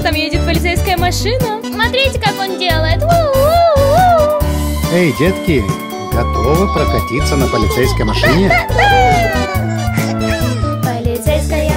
смотрите, там едет полицейская машина. Смотрите, как он делает. Эй, детки, готовы прокатиться на полицейской машине? Полицейская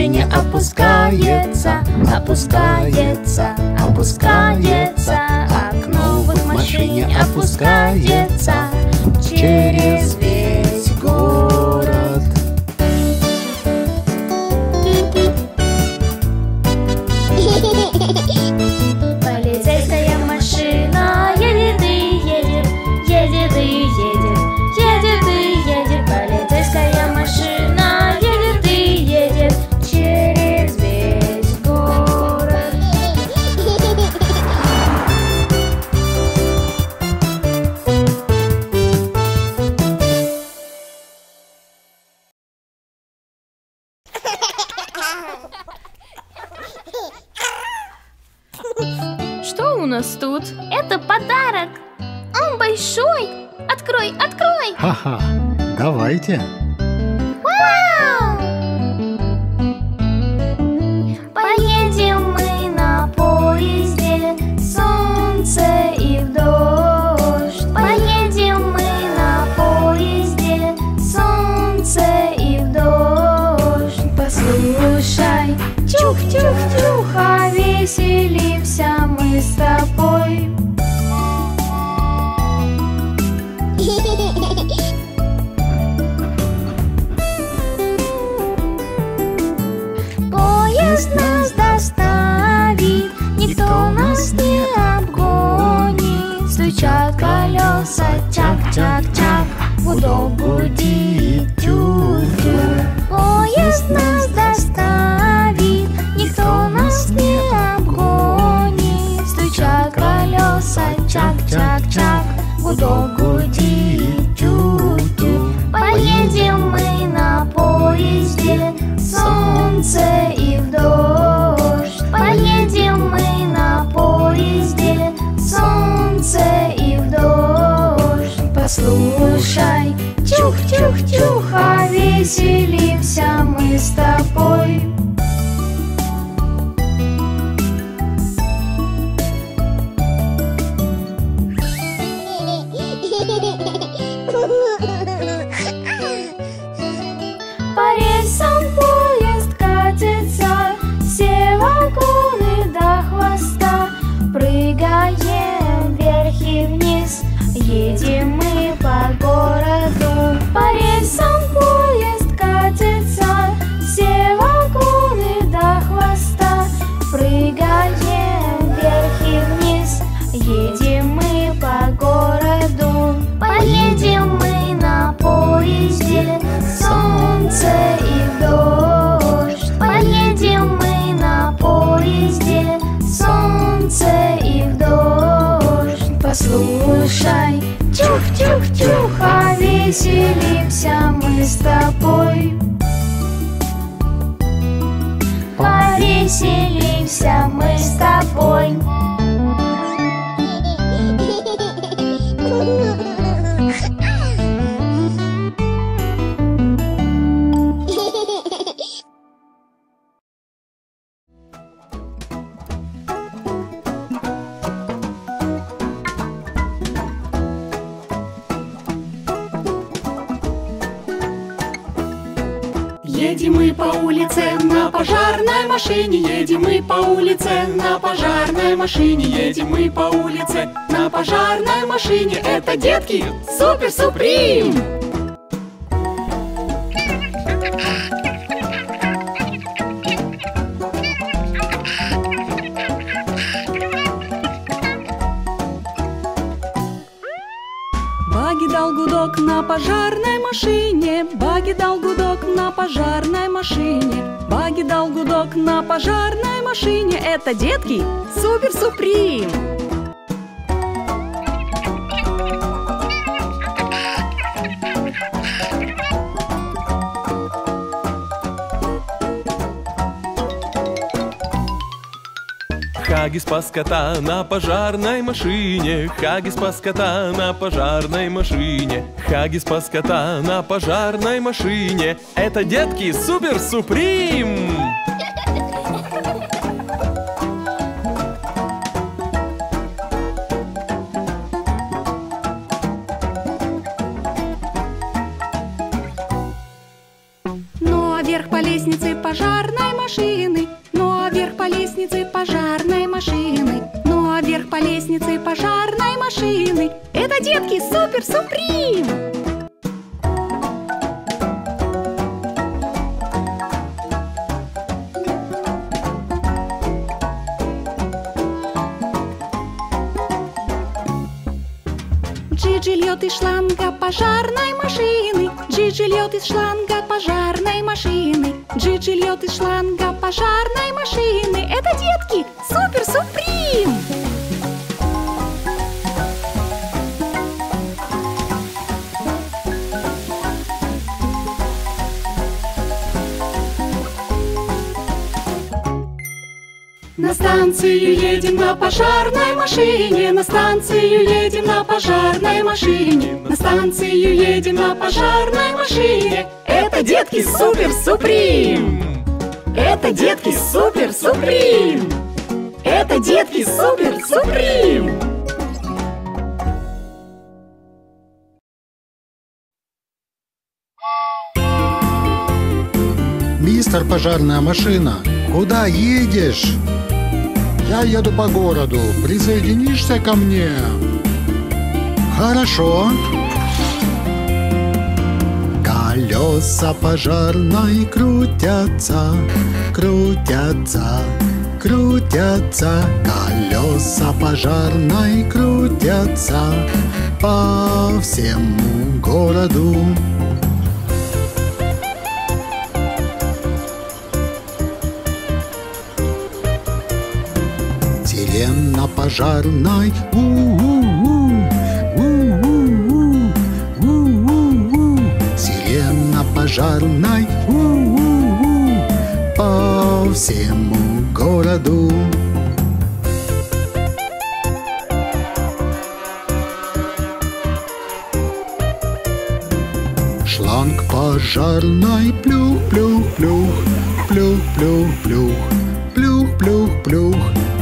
Машине опускается, опускается, опускается. Окно в машине опускается. нас тут? Это подарок! Он большой! Открой, открой! Ха-ха, давайте! Слушай, тюх-тюх-тюх, а веселее веселимся мы с тобой. Машине Едем мы по улице. На пожарной машине Это, детки, Супер Суприм! Баги дал гудок на пожарной машине, Баги дал гудок на пожарной машине, Баги дал гудок на пожарной машине. Это, детки, Супер Суприм! Хаги спас кота на пожарной машине. Хаги спас кота на пожарной машине. Хаги спас кота на пожарной машине. Это, детки, Супер Суприм! Ну а вверх по лестнице пожарной лестнице пожарной машины. Это, детки, Супер Суприм! Джиджи льет из шланга пожарной машины, Джиджи льет из шланга пожарной едем на пожарной машине На станцию едем на пожарной машине На станцию едем на пожарной машине Это, детки, Супер Суприм! Это, детки, Супер Суприм! Это, детки, Супер Суприм! Мистер пожарная машина, куда едешь? Я еду по городу. Присоединишься ко мне? Хорошо. Колеса пожарной крутятся, крутятся, крутятся. Колеса пожарной крутятся по всему городу. Сирена пожарной у-у-у, у-у-у, у-у-у. Сирена пожарной у-у-у, по всему городу. Шланг пожарной плюх-плюх-плюх, плюх-плюх-плюх, плюх-плюх-плюх.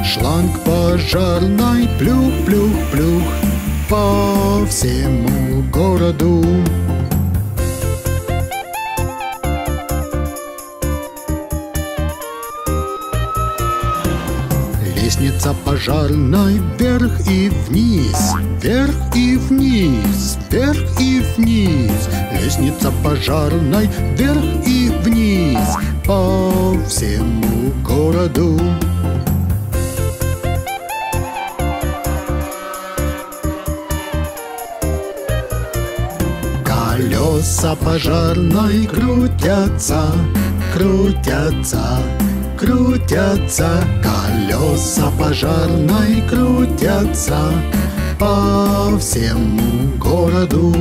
Шланг пожарной плюх-плюх-плюх по всему городу. Лестница пожарной вверх и вниз, вверх и вниз, вверх и вниз. Лестница пожарной вверх и вниз по всему городу. Колеса пожарной крутятся, крутятся, крутятся. Колеса пожарной крутятся по всему городу.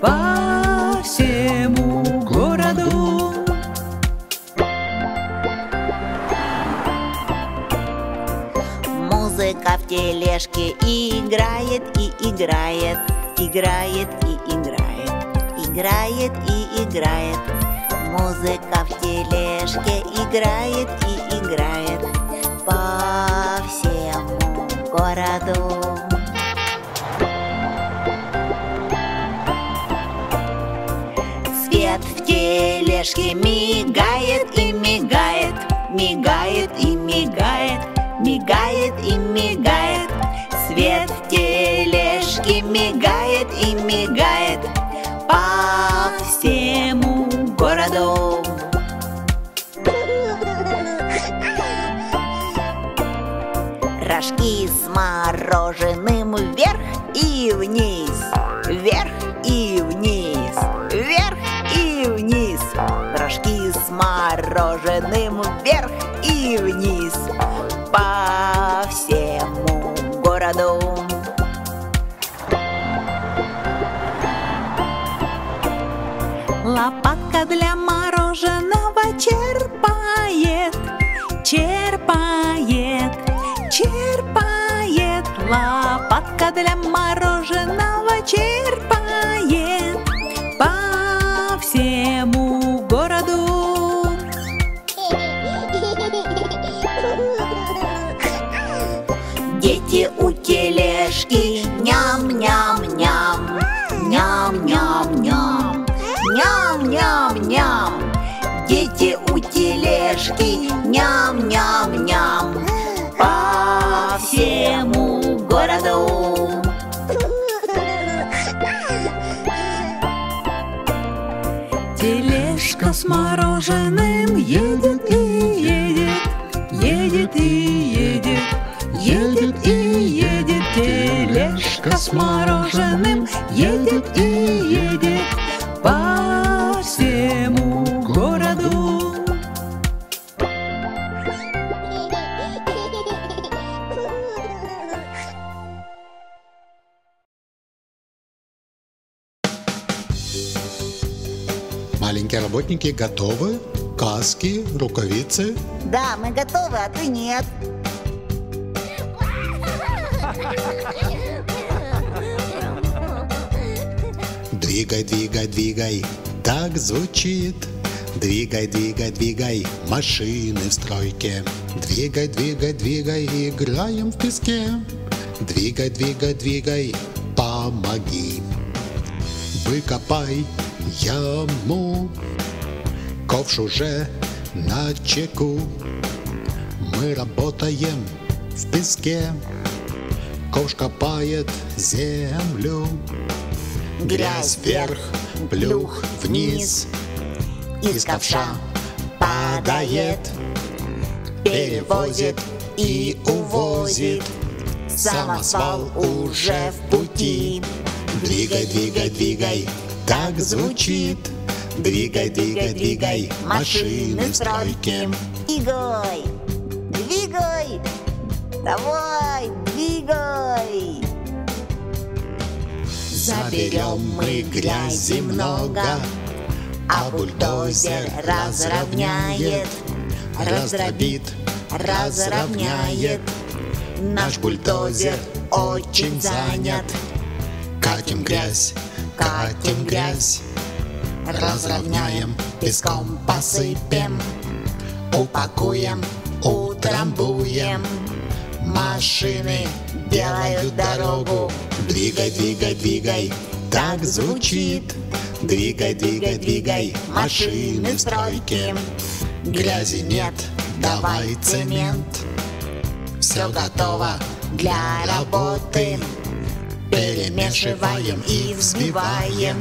По всему городу. Музыка в тележке играет и играет, играет и играет, играет и играет. Музыка в тележке играет и играет по всему городу. Тележке мигает и мигает, мигает и мигает, мигает и мигает. Свет в тележке мигает и мигает по всему городу. Рожки с мороженым вверх мороженым вверх и вниз по всему городу. Лопатка для мороженого черпает, черпает, черпает. Лопатка для мороженого черпает ням-ням-ням по всему городу. Тележка с мороженым едет и едет, едет и едет, едет и едет. Тележка с мороженым Работники готовы? Каски, рукавицы. Да, мы готовы, а ты нет. Двигай, двигай, двигай, так звучит. Двигай, двигай, двигай, машины в стройке. Двигай, двигай, двигай, играем в песке. Двигай, двигай, двигай, помоги. Выкопай яму, ковш уже на чеку. Мы работаем в песке, ковш копает землю. Грязь вверх, плюх вниз, из ковша падает, перевозит и увозит. Самосвал уже в пути. Двигай, двигай, двигай, так звучит. Двигай, двигай, двигай, машины в стройке. Двигай, двигай, давай, двигай. Заберем мы грязи много, а бульдозер разровняет, раздробит, разровняет. Наш бульдозер очень занят. Катим грязь, катим грязь, разровняем, песком посыпем, упакуем, утрамбуем. Машины делают дорогу. Двигай, двигай, двигай, так звучит. Двигай, двигай, двигай, машины в стройке. Грязи нет, давай цемент. Все готово для работы. Перемешиваем и взбиваем.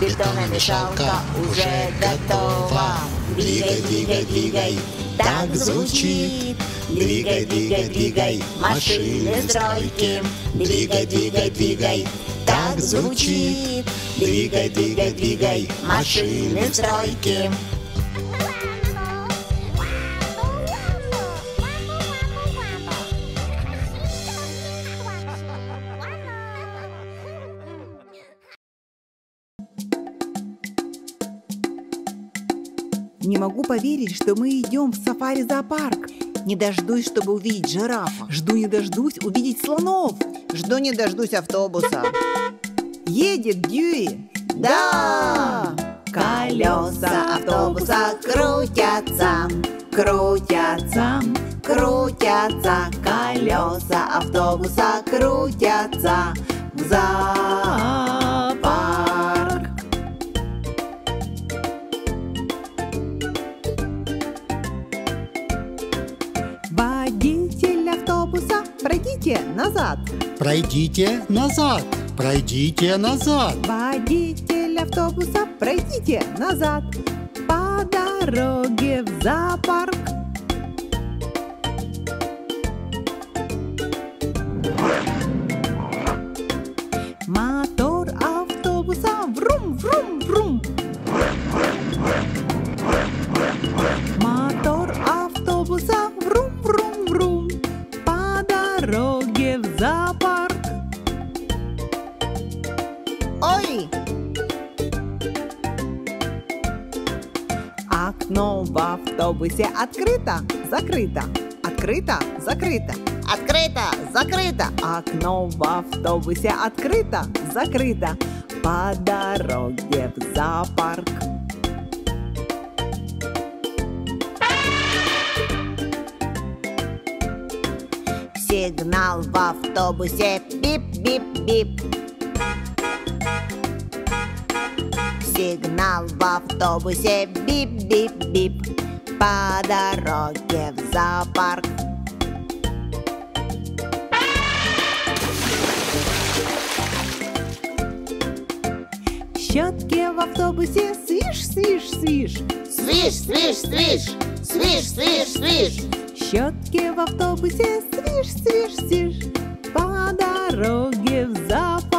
Бетономешалка уже готова. Двигай, двигай, двигай, так звучит. Двигай, двигай, двигай, машины в стройке. Двигай, двигай, двигай, так звучит. Двигай, двигай, двигай, машины в могу поверить, что мы идем в сафари-зоопарк. Не дождусь, чтобы увидеть жирафа. Жду не дождусь увидеть слонов. Жду не дождусь автобуса. Едет Дьюи. Да! Колеса автобуса крутятся, крутятся, крутятся. Колеса автобуса крутятся в зоопарк. Пройдите назад. Пройдите назад, пройдите назад. Водитель автобуса, пройдите назад. По дороге в зоопарк. Мотор автобуса врум, автобусе открыто, закрыто, открыто, закрыто. открыто, закрыто. Окно в автобусе открыто, закрыто. По дороге в зоопарк. Сигнал в автобусе бип-бип-бип. Сигнал в автобусе бип-бип-бип. По дороге в зоопарк. Щетки в автобусе свиш, свиш, свиш. Свиш, свиш, свиш, свиш, свиш, свиш. Щетки в автобусе свиш, свиш, свиш. По дороге в зоопарк.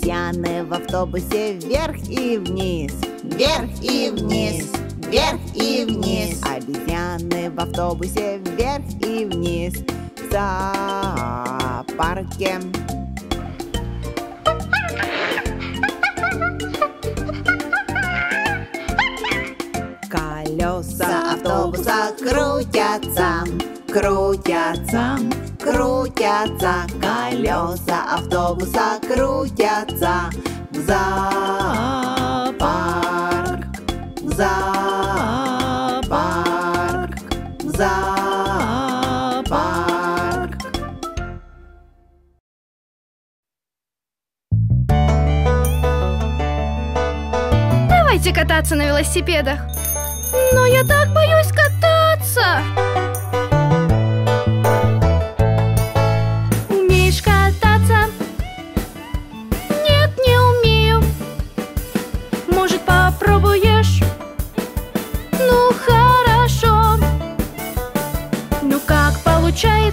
Обезьяны в автобусе вверх и вниз, вверх и вниз, вверх и вниз. Обезьяны в автобусе вверх и вниз. В зоопарке. Колеса автобуса крутятся, крутятся, крутятся. Колеса автобуса крутятся в зоопарк, в зоопарк, в зоопарк. Давайте кататься на велосипедах. Но я так боюсь кататься. Как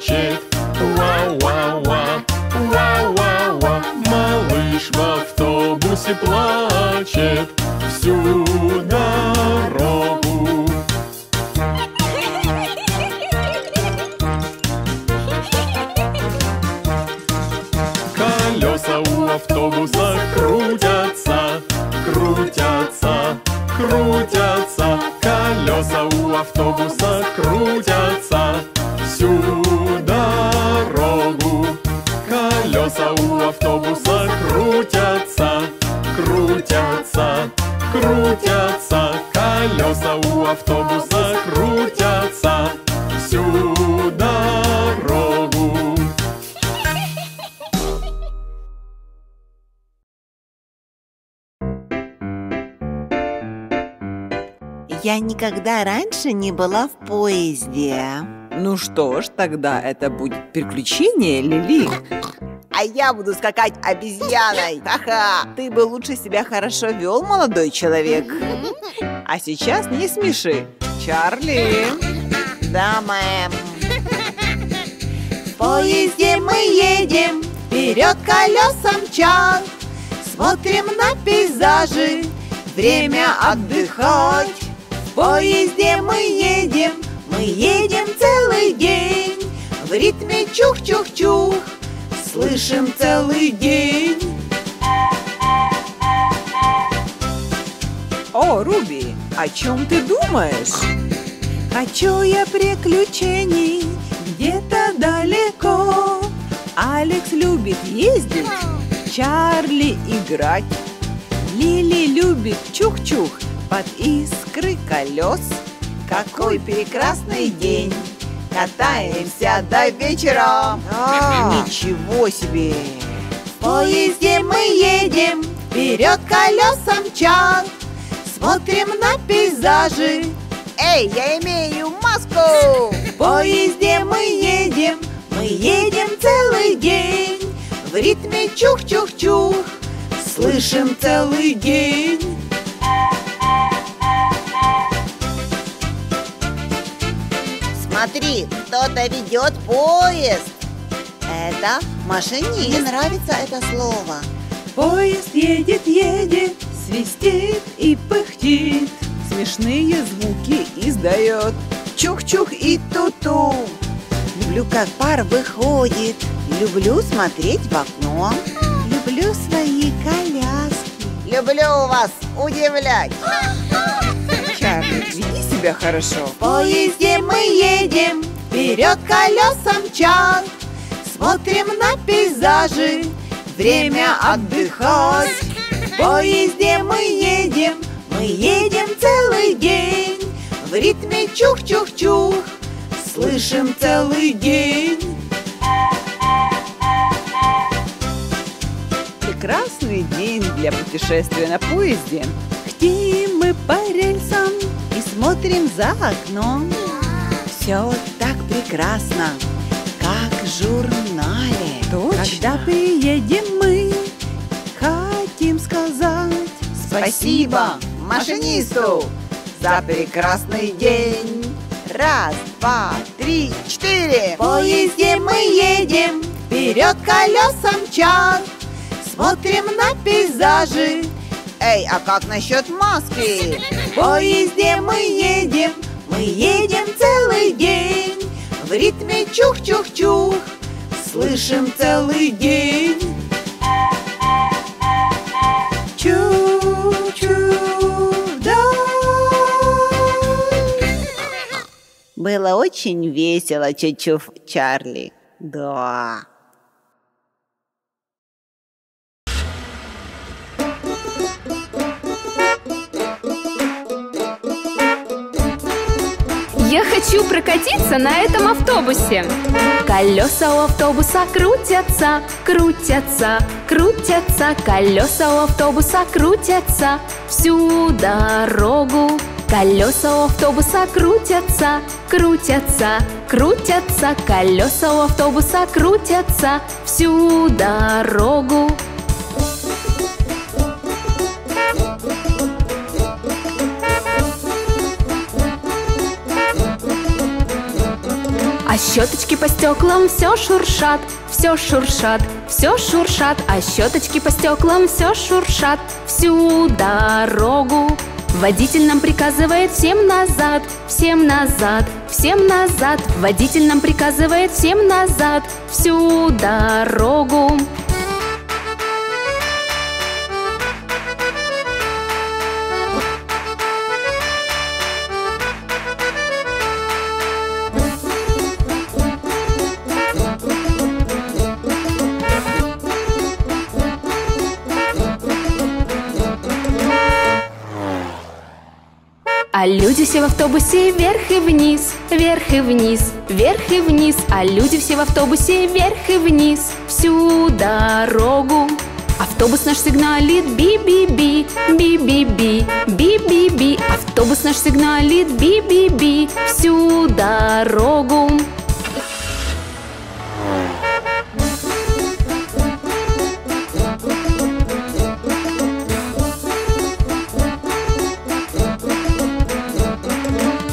Shit. Раньше не была в поезде. Ну что ж, тогда это будет приключение, Лили. А я буду скакать обезьяной. Ха-ха. Ты бы лучше себя хорошо вел, молодой человек. А сейчас не смеши. Чарли. Да, мэм. В поезде мы едем, вперед колеса мчат. Смотрим на пейзажи, время отдыхать. В поезде мы едем, мы едем целый день. В ритме чух-чух-чух, слышим целый день. О, Руби, о чем ты думаешь? Хочу я приключений где-то далеко. Алекс любит ездить, Чарли играть. Лили любит чух-чух Под искры колес. Какой прекрасный день! Катаемся до вечера. А, Ничего себе! В поезде мы едем Вперед колеса мчат Смотрим на пейзажи. Эй, я имею маску! В поезде мы едем Мы едем целый день. В ритме чух-чух-чух Слышим целый день Смотри, кто-то ведет поезд. Это машинист. Мне нравится это слово. Поезд едет, едет, свистит и пыхтит. Смешные звуки издает. Чух-чух и ту-ту. Люблю, как пар выходит. Люблю смотреть в окно. Люблю свои коляски. Люблю вас удивлять Чарли, веди себя хорошо. В поезде мы едем Вперед колеса мчат Смотрим на пейзажи Время отдыхать В поезде мы едем Мы едем целый день В ритме чух-чух-чух слышим целый день. Прекрасный день для путешествия на поезде. Где мы по рельсам и смотрим за окном. Все так прекрасно, как в журнале. Точно. Когда приедем мы, хотим сказать спасибо машинисту за прекрасный день. Раз, два, три, четыре. В поезде мы едем, вперед колеса мчат. Смотрим на пейзажи. Эй, а как насчет маски? В поезде мы едем, мы едем целый день. В ритме чух-чух-чух, слышим целый день. Было очень весело, чучув Чарли. Да. Я хочу прокатиться на этом автобусе. Колеса у автобуса крутятся, крутятся, крутятся. Колеса у автобуса крутятся всю дорогу. Колеса у автобуса крутятся, крутятся, крутятся. Колеса у автобуса крутятся всю дорогу. А щеточки по стеклам все шуршат, все шуршат, все шуршат, а щеточки по стеклам все шуршат всю дорогу. Водитель нам приказывает всем назад, всем назад, всем назад. Водитель нам приказывает всем назад всю дорогу. А люди все в автобусе вверх и вниз, вверх и вниз, вверх и вниз. А люди все в автобусе вверх и вниз всю дорогу. Автобус наш сигналит би-би-би, би-би-би, би-би-би. Автобус наш сигналит би-би-би всю дорогу.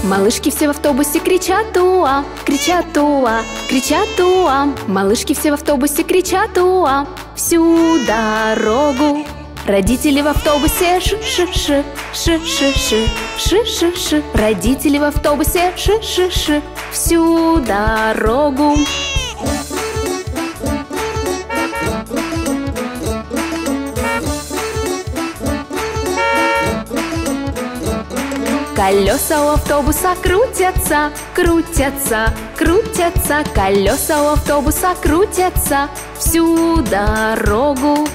Малышки все в автобусе кричат уа, кричат уа, кричат уа. Малышки все в автобусе кричат уа всю дорогу. Родители в автобусе ш ш ш ш ш ш ш ш ш Родители в автобусе ш ш ш всю дорогу. Колеса у автобуса крутятся, крутятся, крутятся. Колеса у автобуса крутятся всю дорогу.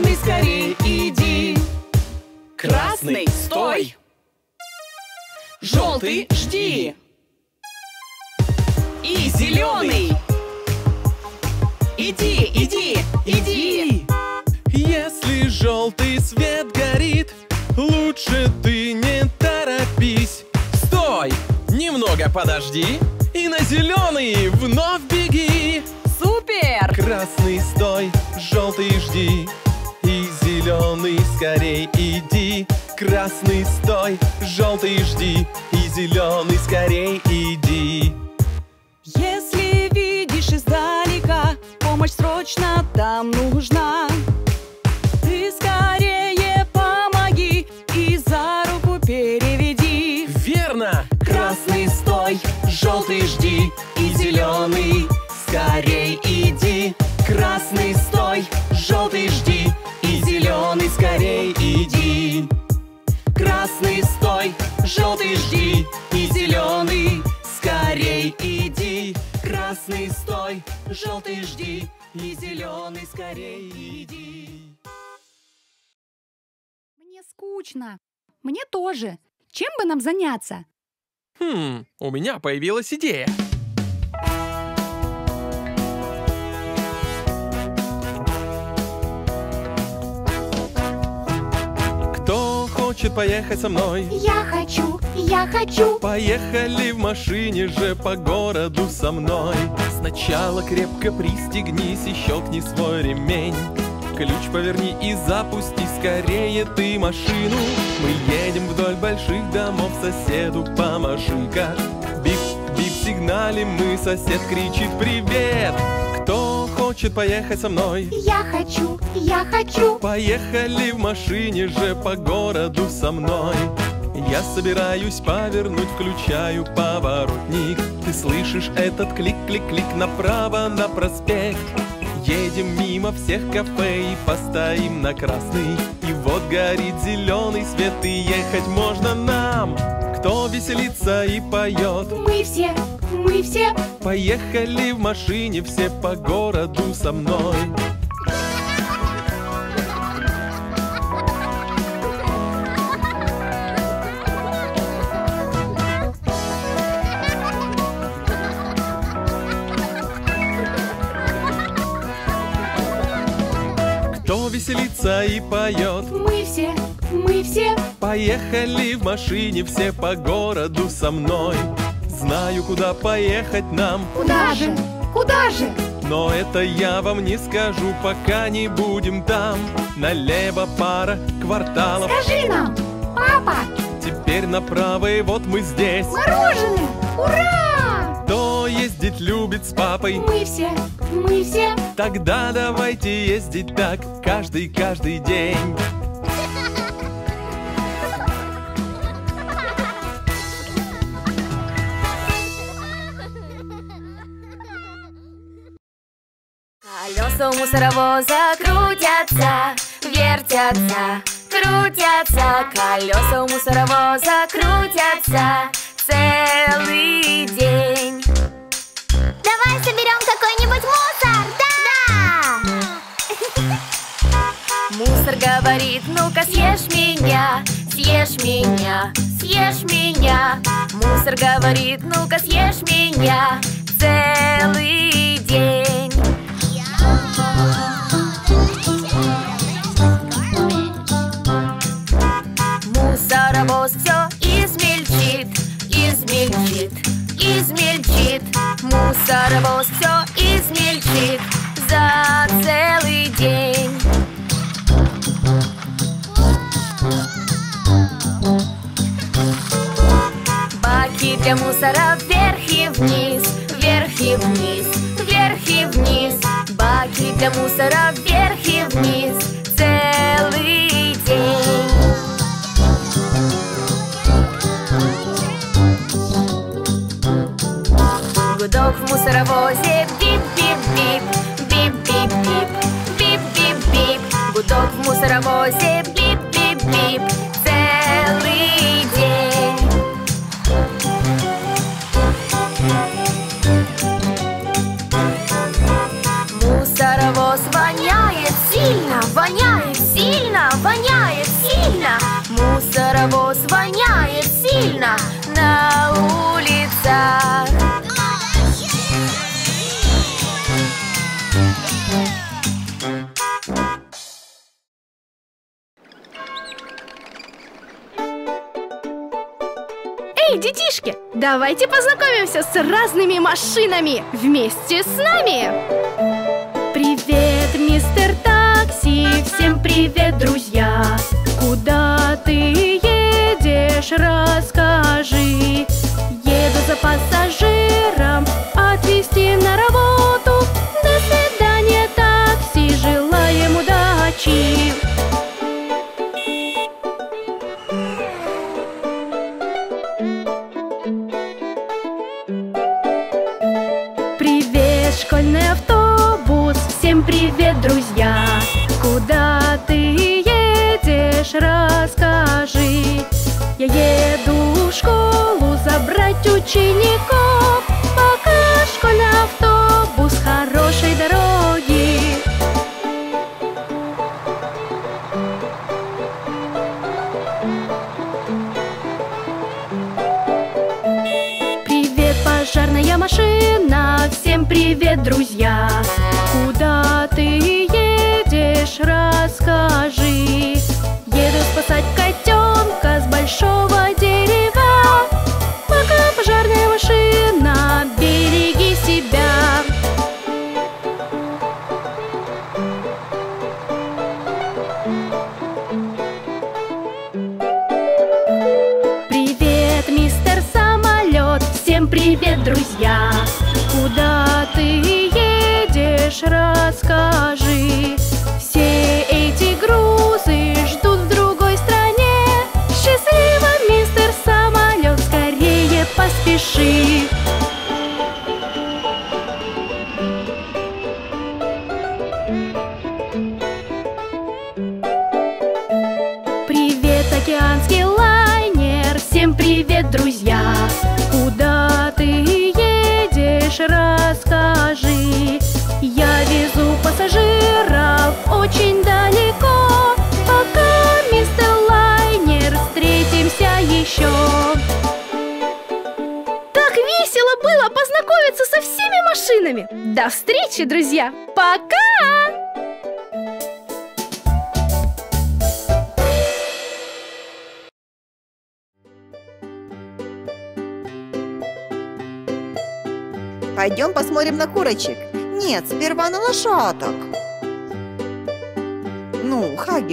Зеленый скорей иди. Красный стой, желтый жди и зеленый. Иди, иди, иди. Если желтый свет горит, лучше ты не торопись. Стой! Немного подожди и на зеленый вновь беги. Супер! Красный стой, желтый жди и зеленый скорей иди. Красный стой, желтый жди и зеленый скорей иди. Если видишь издалека, помощь срочно там нужна. Ты скорее помоги и за руку переведи. Верно! Красный стой, желтый жди и зеленый скорей иди. Красный стой, желтый жди иди. Красный стой, желтый жди и зеленый скорей иди. Красный стой, желтый жди и зеленый скорей иди. Мне скучно. Мне тоже. Чем бы нам заняться? Хм, у меня появилась идея. Хочет поехать со мной? Я хочу, я хочу. Поехали в машине же по городу со мной. Сначала крепко пристегнись и щелкни свой ремень. Ключ поверни и запусти скорее ты машину. Мы едем вдоль больших домов, соседу помаши-ка Бип, бип, сигналим мы, сосед кричит привет! Кто хочет поехать со мной? Я хочу, я хочу. Поехали в машине же по городу со мной. Я собираюсь повернуть, включаю поворотник. Ты слышишь этот клик-клик-клик направо на проспект. Едем мимо всех кафе и постоим на красный. И вот горит зеленый свет и ехать можно нам. Кто веселится и поет? Мы все, мы все Поехали в машине все по городу со мной. Кто веселится и поет? Мы все, мы все Поехали в машине все по городу со мной Знаю, куда поехать нам. Куда же, куда же? Но это я вам не скажу, пока не будем там. Налево пара кварталов. Скажи нам, папа, Теперь направо и вот мы здесь. Мороженое, ура! Кто ездить любит с папой? Мы все, мы все. Тогда давайте ездить так каждый-каждый день мусоровоза крутятся, вертятся, крутятся Колеса у мусоровоза крутятся целый день. Давай соберем какой-нибудь мусор, да! Мусор говорит, ну-ка съешь меня, съешь меня, съешь меня Мусор говорит, ну-ка съешь меня целый день Все измельчит, измельчит, измельчит. Мусоровоз все измельчит за целый день. Баки для мусора вверх и вниз, вверх и вниз, вверх и вниз. Баки для мусора вверх и вниз в мусоровозе. Бип-бип-бип, бип-бип-бип, бип-бип-бип Гудок в мусоровозе. Бип-бип-бип целый день. Мусоровоз воняет сильно, воняет сильно, воняет сильно. Мусоровоз воняет сильно давайте познакомимся с разными машинами вместе с нами. Привет, мистер такси, всем привет, друзья.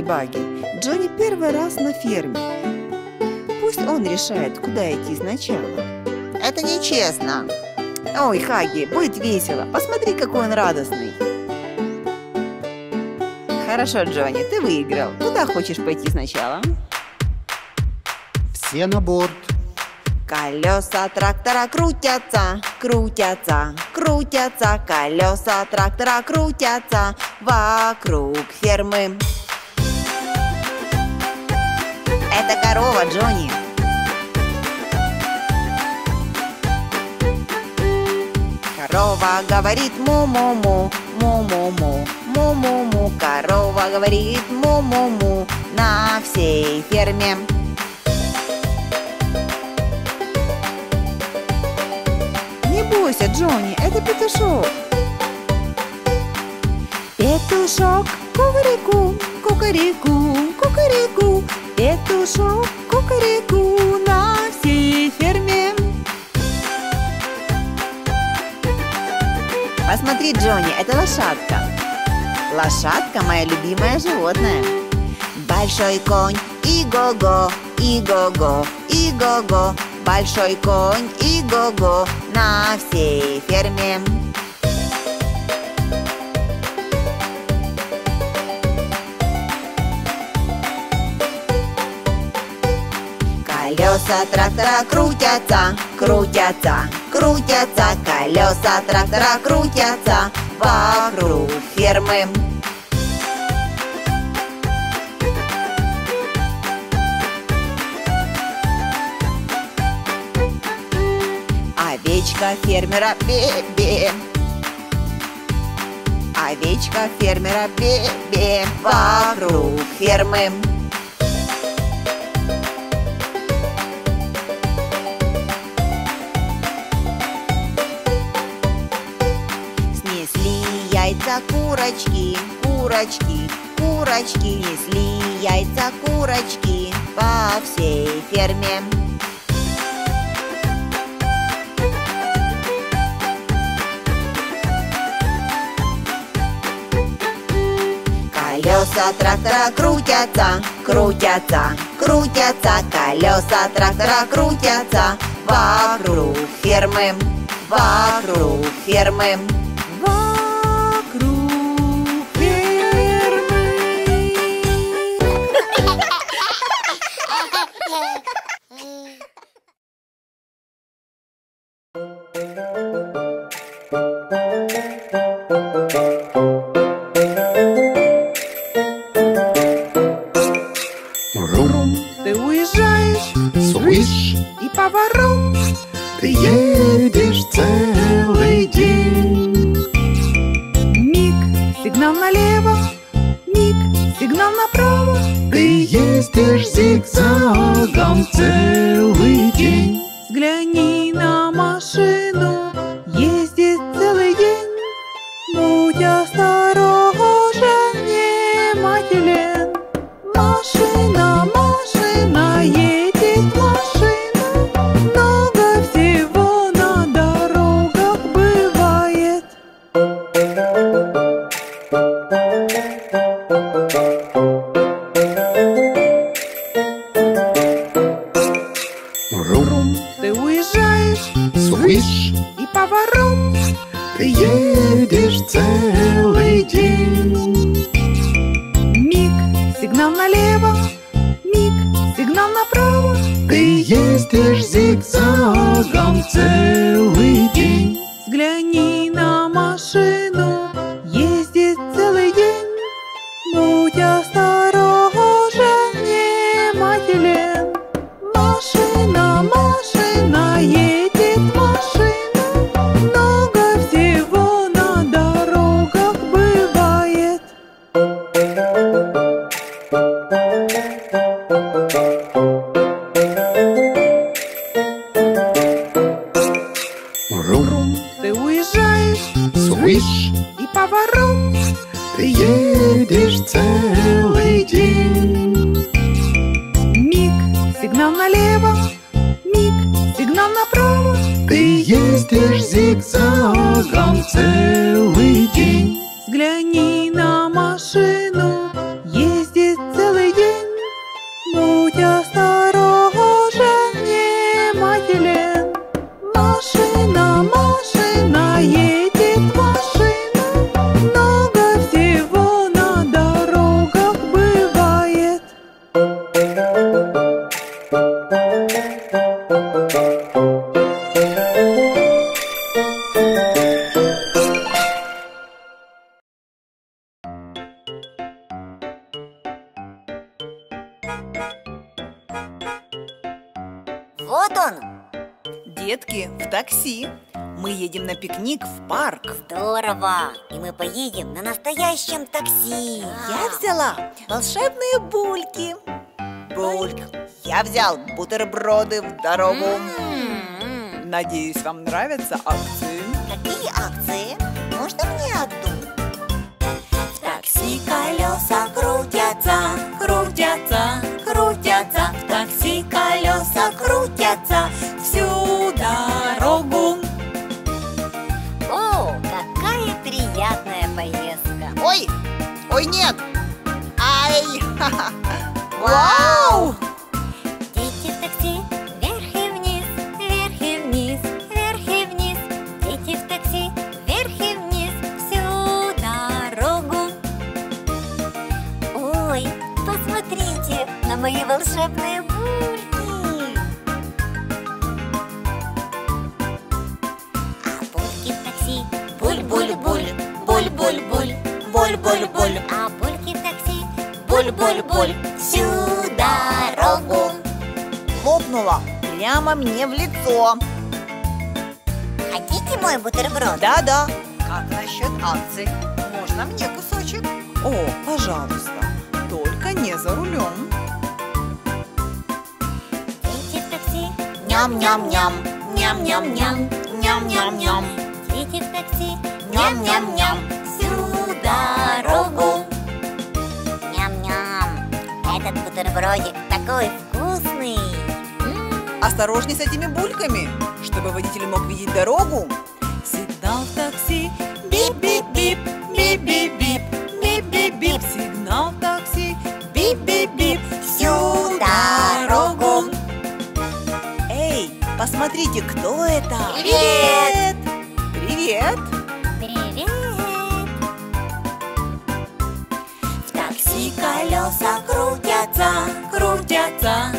Хаги-Баги, Джонни первый раз на ферме. Пусть он решает, куда идти сначала. Это нечестно. Ой, Хаги, будет весело. Посмотри, какой он радостный. Хорошо, Джонни, ты выиграл. Куда хочешь пойти сначала? Все на борт. Колеса трактора крутятся, крутятся, крутятся, колеса трактора крутятся вокруг фермы. Корова, Джонни. Корова говорит му-му-му, му-му-му, му-му-му. Корова говорит му-му-му на всей ферме. Не бойся, Джонни, это петушок. Петушок, кукареку, кукареку, кукареку. Петушок, кукареку на всей ферме. Посмотри, Джонни, это лошадка. Лошадка – мое любимое животное. Большой конь, и-го-го, и-го-го, и-го-го. Большой конь, и-го-го, на всей ферме. Колеса трактора крутятся, крутятся, крутятся Колеса трактора крутятся вокруг фермы. Овечка фермера бе-бе. Овечка фермера бе-бе. Вокруг фермы яйца курочки, курочки, курочки Несли яйца курочки по всей ферме. Колеса трактора крутятся, крутятся, крутятся Колеса трактора крутятся вокруг фермы, вокруг фермы бутерброды в дорогу М-м-м. Надеюсь, вам нравятся акции Какие акции? Прямо мне в лицо. Хотите мой бутерброд? Да-да. Как насчет акций? Можно мне кусочек? О, пожалуйста. Только не за рулем. Дети в такси, ням-ням-ням, ням-ням-ням, ням-ням-ням. Дети в такси, ням-ням-ням, всю дорогу. Ням-ням, этот бутербродик такой Осторожней с этими бульками, чтобы водитель мог видеть дорогу. Сигнал в такси, бип-бип-бип, бип-бип-бип, бип-бип-бип. Сигнал в такси, бип-бип-бип, Всю дорогу. Эй, посмотрите, кто это? Привет! Привет! Привет! В такси колеса крутятся, крутятся, крутятся.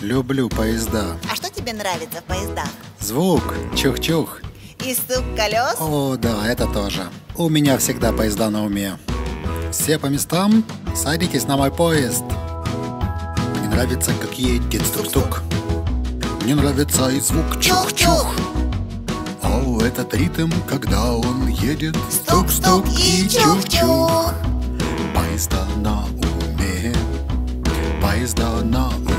Люблю поезда. А что тебе нравится в поездах? Звук, чух-чух. И стук колес? О, да, это тоже. У меня всегда поезда на уме. Все по местам? Садитесь на мой поезд. Мне нравится, как едет стук-стук. Мне нравится и звук чух-чух. О, этот ритм, когда он едет. Стук-стук и чух-чух. Поезда на уме. Поезда на уме.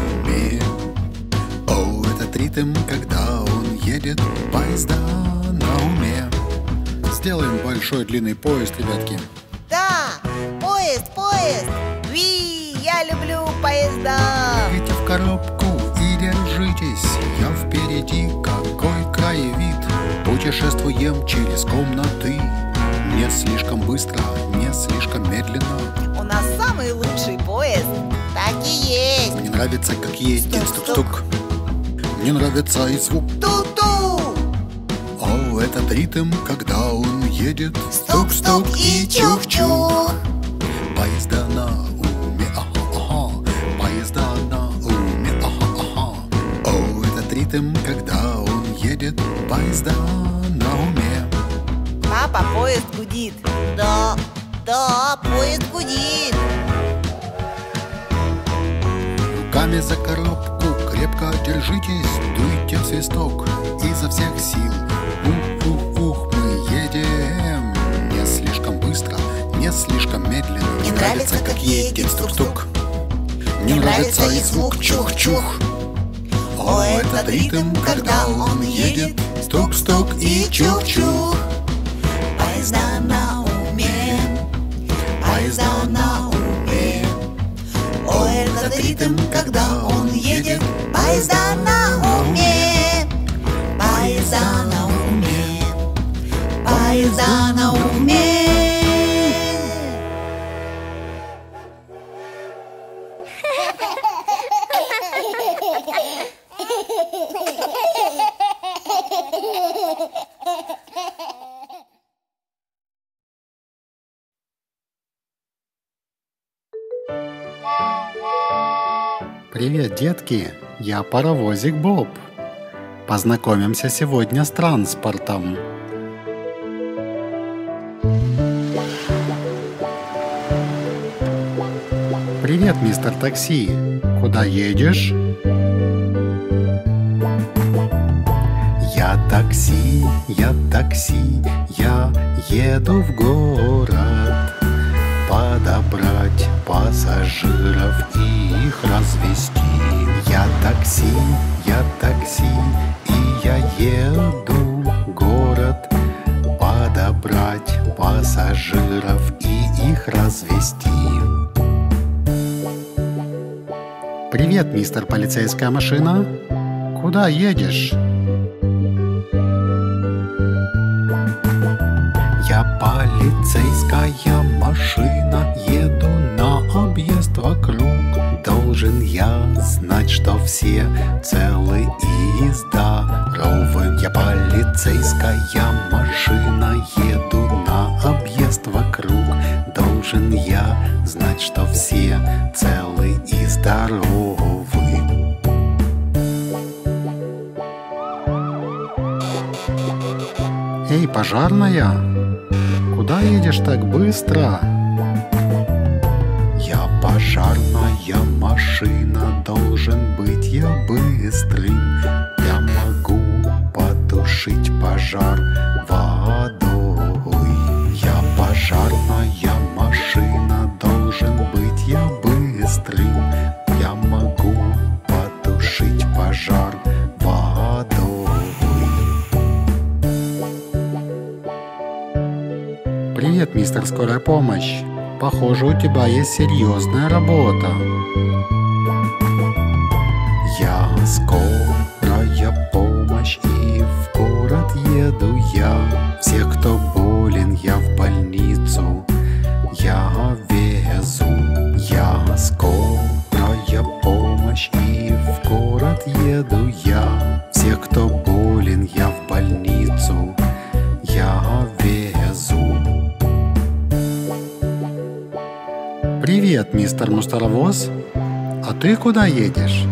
О, этот ритм, когда он едет. Поезда на уме. Сделаем большой длинный поезд, ребятки. Да, поезд, поезд. Ви, я люблю поезда. Идите в коробку и держитесь Я впереди, какой краевид Путешествуем через комнаты Не слишком быстро, не слишком медленно У нас самый лучший поезд. Так и есть. Мне нравится, как едет стук-стук Мне нравится и звук Ту-ту. О, этот ритм, когда он едет Стук-стук и чух-чух. Поезда на уме, ага, ага. Поезда на уме, ага, ага. О, этот ритм, когда он едет Поезда на уме Папа, поезд гудит. Да, да, поезд гудит. Руками за коробку. Крепко держитесь Дуйте в свисток. Изо всех сил. Ух-ух-ух, мы едем. Не слишком быстро, не слишком медленно. Мне нравится, как едет стук-стук. Мне нравится и звук чух-чух. О, этот ритм, когда он едет Стук-стук и чух-чух. Поезда на уме. Поезда на уме О, этот ритм, когда он едет. Поезда на уме. Привет, детки! Я паровозик Боб. Познакомимся сегодня с транспортом. Привет, мистер такси. Куда едешь? Я такси, я такси, я еду в город Подобрать пассажиров и их развести. Я такси, я такси, и я еду в город подобрать пассажиров и их развести. Привет, мистер полицейская машина. Куда едешь? помощь. Похоже, у тебя есть серьезная работа. Я скорая помощь и в город еду я. Все, кто будет ты куда едешь?»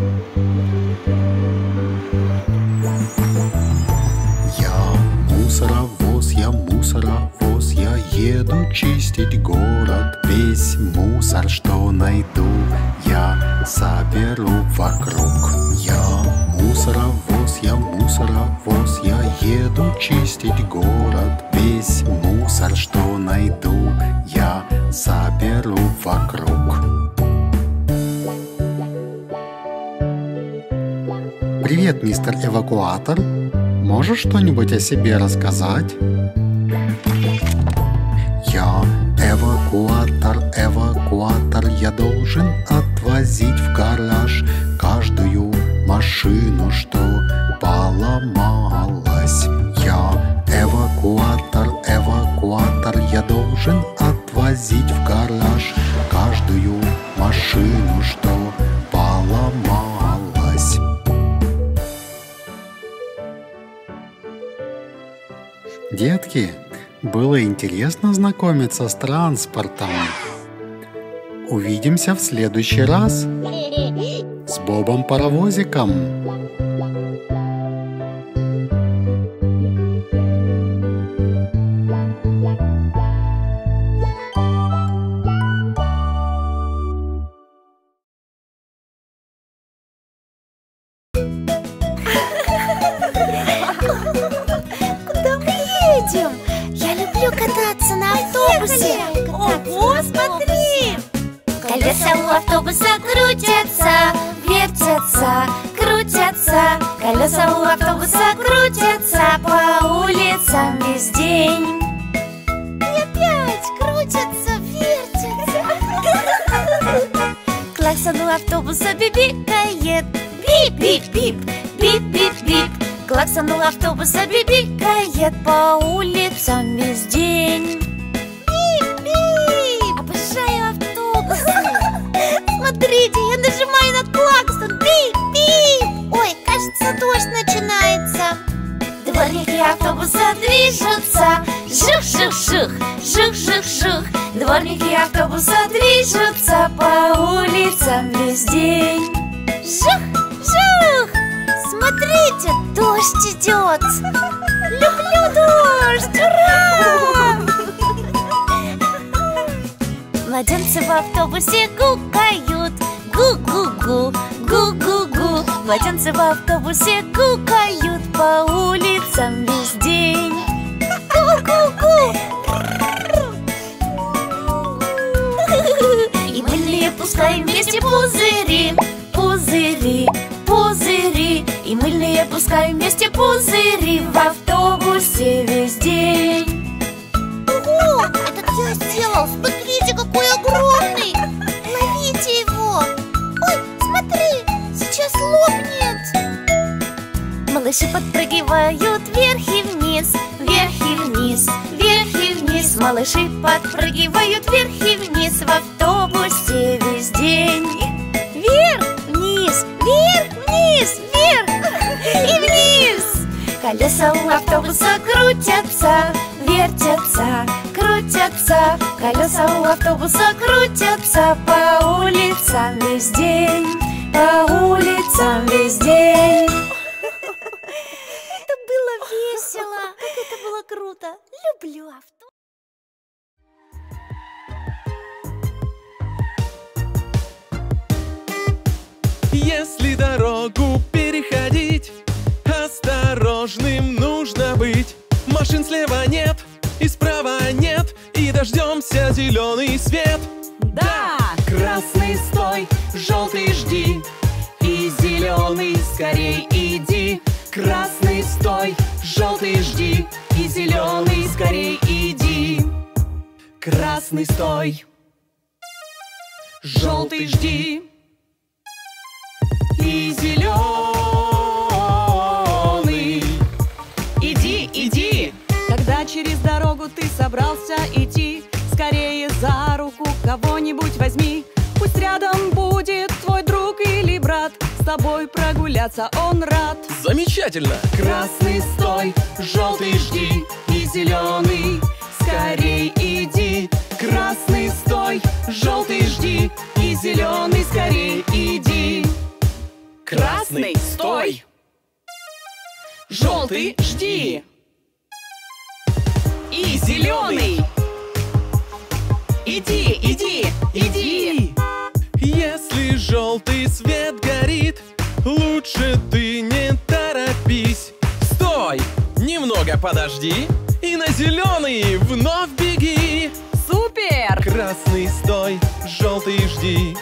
можешь что-нибудь о себе рассказать?» интересно знакомиться с транспортом. Увидимся в следующий раз с Бобом-паровозиком. Малыши подпрыгивают вверх и вниз в автобусе весь день. Вверх, вниз, вверх, вниз, вверх и вниз. Колеса у автобуса крутятся, вертятся, крутятся. Колеса у автобуса крутятся по улицам весь день По улицам весь день Если дорогу переходить, осторожным нужно быть. Машин слева нет, и справа нет, и дождемся зеленый свет. Да! Красный стой, желтый жди, и зеленый скорей иди. Красный стой, желтый жди, и зеленый скорей иди. Красный стой, желтый жди, и зеленый. Иди, иди! Когда через дорогу ты собрался идти, скорее за руку кого-нибудь возьми. Пусть рядом будет твой друг или брат, с тобой прогуляться он рад. Замечательно! Красный стой, желтый жди и зеленый скорей иди. Красный стой, желтый жди и зеленый скорей. Красный, стой! Желтый, жди! И зеленый! Иди, иди, иди! Если желтый свет горит, лучше ты не торопись. Стой! Немного подожди и на зеленый вновь беги. Супер! Красный стой, желтый жди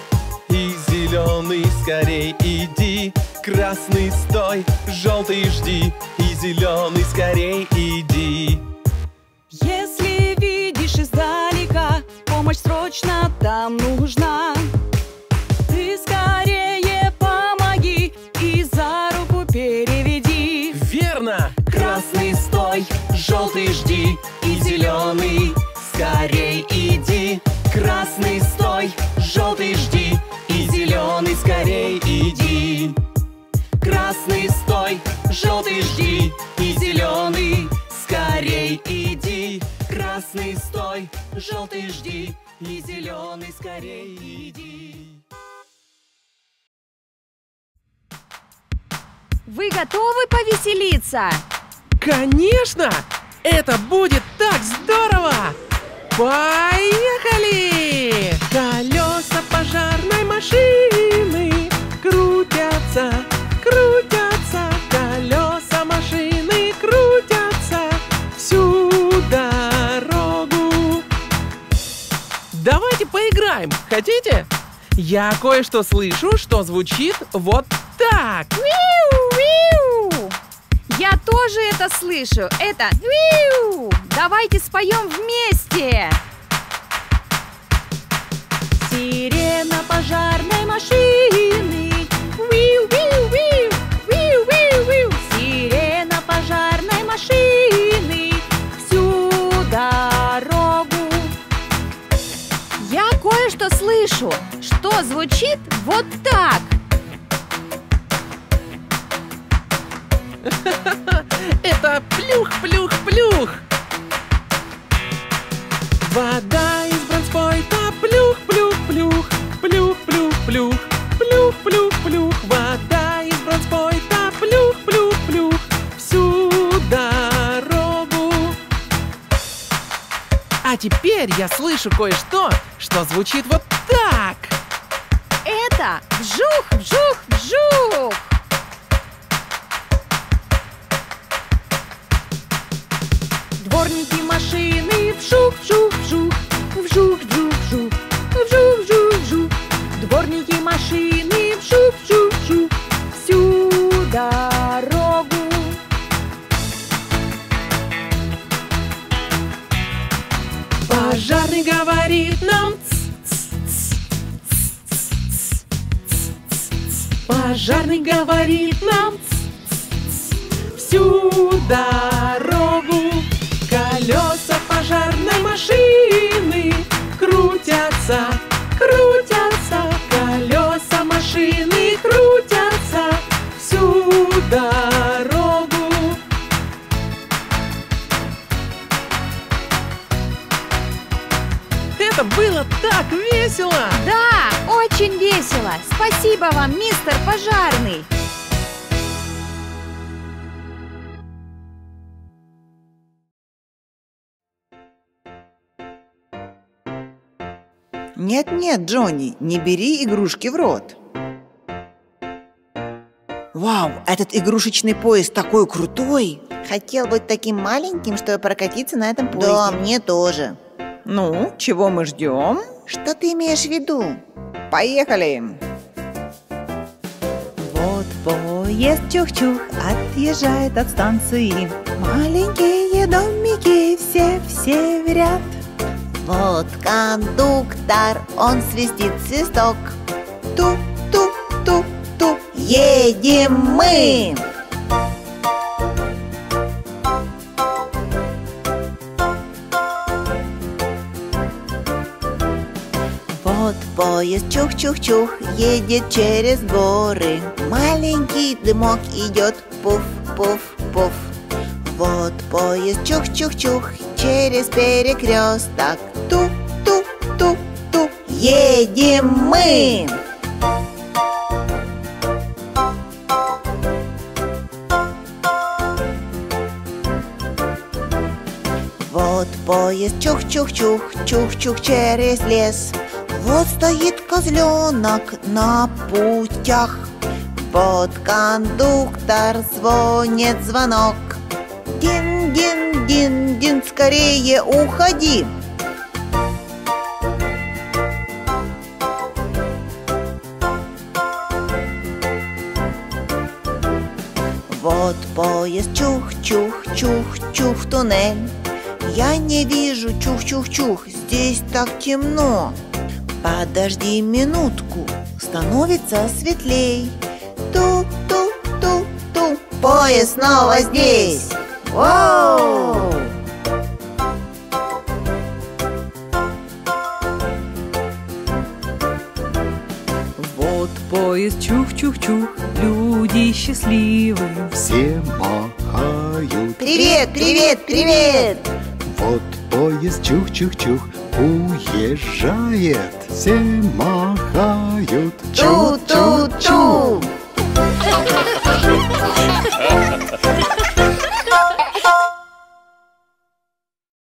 зеленый скорей иди. Красный стой, желтый жди и зеленый скорей иди. Если видишь издалека, помощь срочно там нужна. Ты скорее помоги и за руку переведи. Верно! Красный стой, желтый жди и зеленый скорей иди. Красный стой, желтый жди Красный стой, желтый жди и зеленый скорей иди. Красный стой, желтый жди и зеленый скорей иди. Вы готовы повеселиться? Конечно! Это будет так здорово! Поехали! Колеса пожарной машины крутятся, крутятся, колеса машины крутятся всю дорогу. Давайте поиграем, хотите? Я кое-что слышу, что звучит вот так. Я тоже это слышу. Это виу! Давайте споем вместе. Сирена пожарной машины. Слышу, что звучит вот так. Это плюх-плюх-плюх. Вода из бронспойта плюх-плюх-плюх, плюх-плюх-плюх, плюх-плюх-плюх. Вода из бронспойта плюх-плюх-плюх всю дорогу. А теперь я слышу кое-что, что звучит вот так. Это вжух, вжух, вжух. Дворники машины вжух, вжух, вжух, вжух, вжух, Говорит нам всю дорогу. Колеса пожарной машины Крутятся, крутятся Спасибо вам, мистер пожарный. Нет-нет, Джонни, не бери игрушки в рот. Вау, этот игрушечный поезд такой крутой! Хотел быть таким маленьким, чтобы прокатиться на этом поезде. Да, мне тоже. Ну, чего мы ждем? Что ты имеешь в виду? Поехали! Вот поезд чух-чух отъезжает от станции. Маленькие домики все-все в ряд. Вот кондуктор, он свистит свисток. Ту-ту-ту-ту, едем мы! Поезд чух-чух-чух едет через горы. Маленький дымок идет пуф-пуф-пуф. Вот поезд чух-чух-чух через перекресток. Ту-ту-ту-ту, едем мы! Вот поезд чух-чух-чух, чух-чух через лес. Вот стоит козленок на путях. Вот кондуктор звонит звонок. Дин-дин-дин-дин, скорее уходи. Вот поезд чух-чух-чух-чух в туннель. Я не вижу чух-чух-чух, здесь так темно. Подожди минутку, становится светлей. Ту-ту-ту-ту, поезд снова здесь. Воу! Вот поезд чух-чух-чух, люди счастливы. Все махают. Привет, привет, привет! Вот поезд чух-чух-чух уезжает. Все махают. Чу-чу-чу!